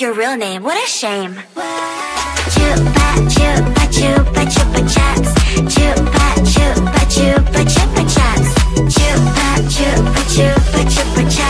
your real name. What a shame. Chupa, chupa, chupa, chupa chups. Chupa, chupa, chupa, chupa chups. Chupa, chupa, chupa, chupa chups.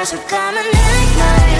Bears, so come and take my